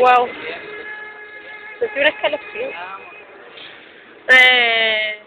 Wow. Sentí un escalofrío. Eh...